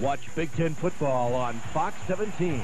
Watch Big Ten football on Fox 17.